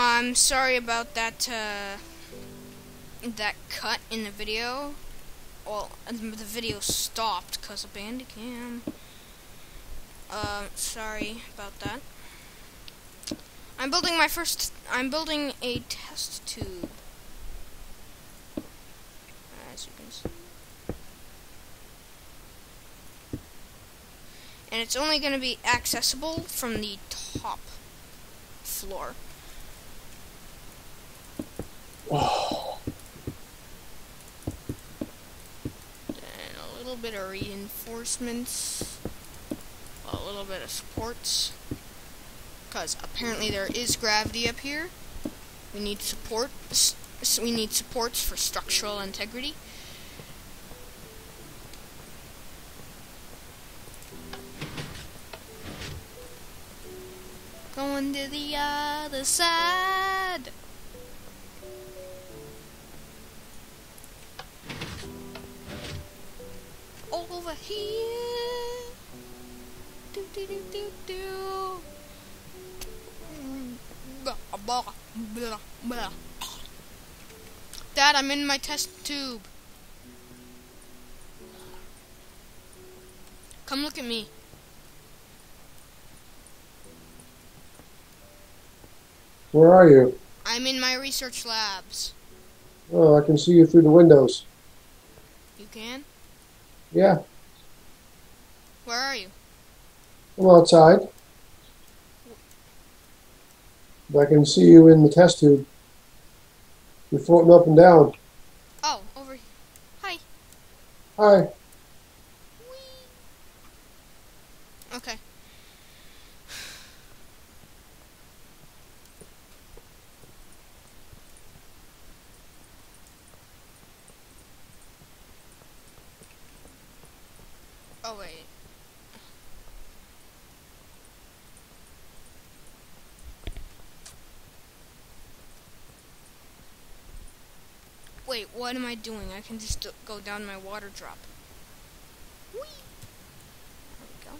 I'm sorry about that, uh, that cut in the video. Well, the video stopped because of Bandicam. Uh, sorry about that. I'm building my first, I'm building a test tube. As you can see. And it's only going to be accessible from the top floor. Oh, And a little bit of reinforcements. A little bit of supports. Because apparently there is gravity up here. We need support. We need supports for structural integrity. Going to the other side. Over here. Do do do do do. Dad, I'm in my test tube. Come look at me. where are you? I'm in my research labs. Oh, I can see you through the windows. You can? Yeah, Where are you? I'm outside. But I can see you in the test tube. You're floating up and down. Oh, over here. Hi. Hi. Whee. Okay. Oh wait. Wait, what am I doing? I can just go down my water drop. Whee! There we go.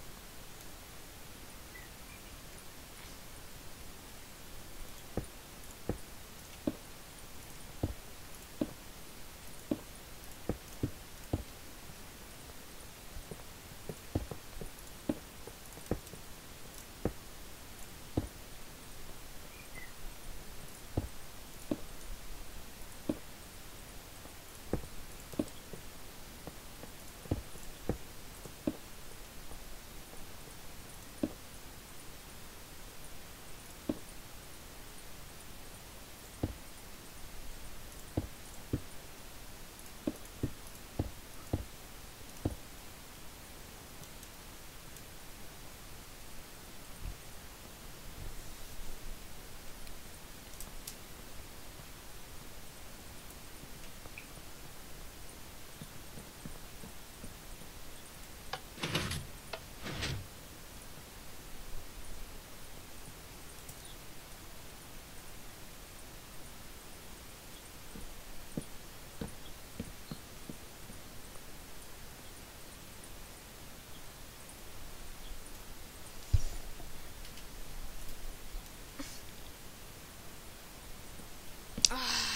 Ah.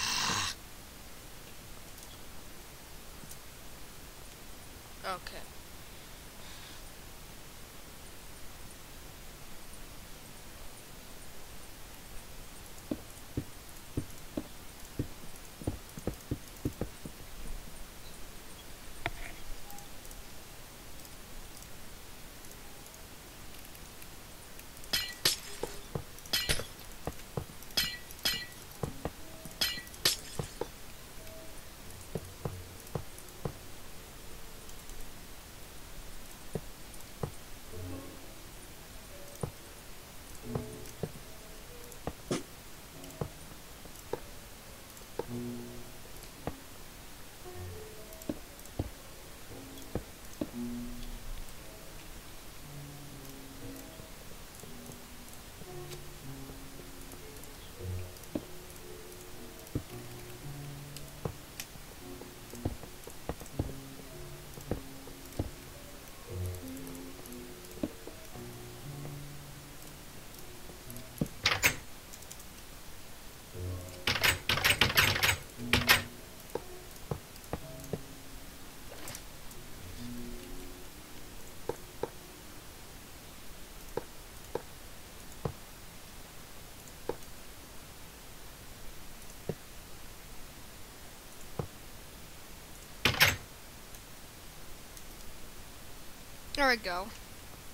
Okay. There we go.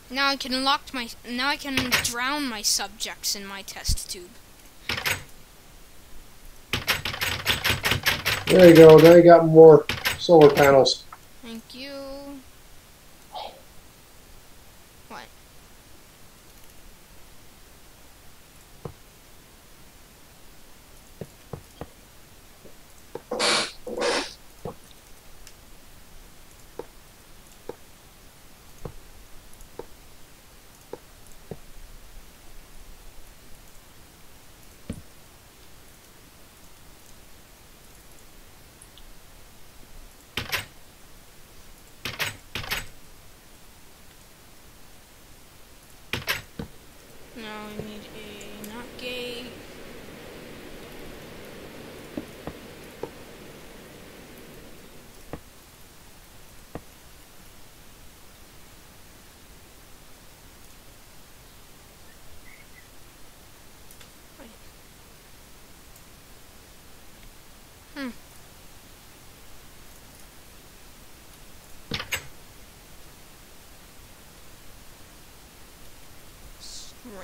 Now I can lock my. Now I can drown my subjects in my test tube. There you go. Now you got more solar panels. Thank you. What? Now I need a not gate. Wait. Hmm.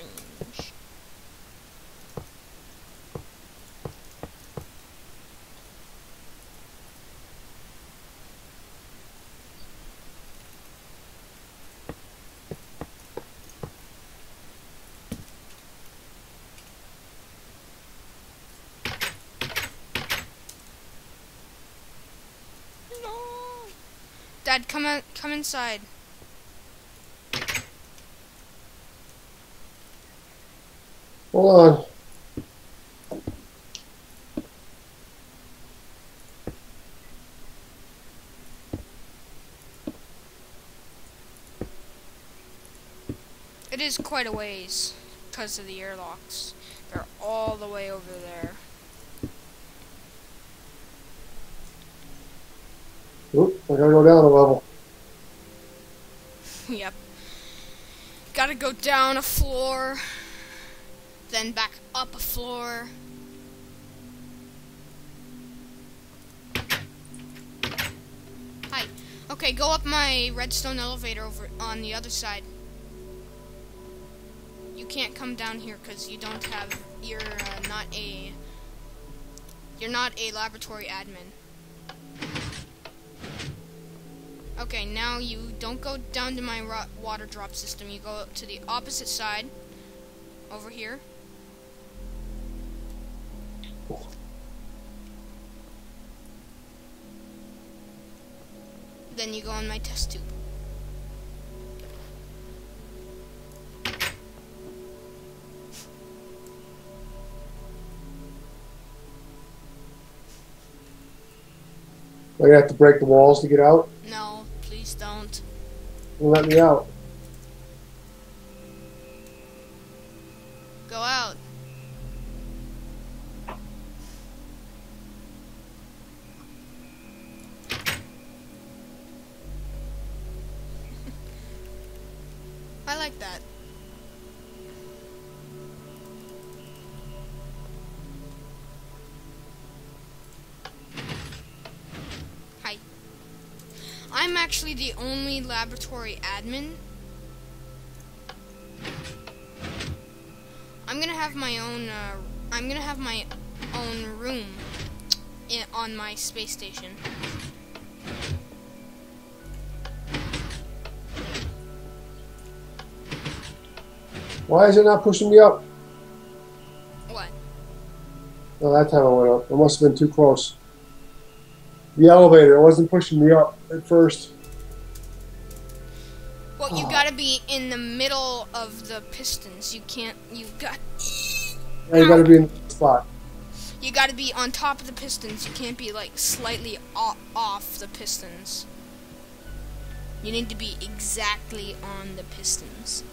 Strange. No. Dad, come out, come inside. Hold on. It is quite a ways because of the airlocks. They're all the way over there. Oop, I gotta go down a level. yep. Gotta go down a floor, then back up a floor. Hi. Okay, go up my redstone elevator over on the other side. You can't come down here because you don't have. You're uh, not a. You're not a laboratory admin. Okay, now you don't go down to my water drop system. You go to the opposite side. Over here. Then you go on my test tube. Gonna have to break the walls to get out. No, please don't. Let me out. I like that. Hi. I'm actually the only laboratory admin I'm gonna have my own. Uh, I'm gonna have my own room in, on my space station. Why is it not pushing me up? What? Oh, that time I went up. I must have been too close. The elevator, it wasn't pushing me up at first. Well, you Oh. gotta be in the middle of the pistons. You can't. You got. Now you gotta be in the spot. You gotta be on top of the pistons. You can't be like slightly off the pistons. You need to be exactly on the pistons.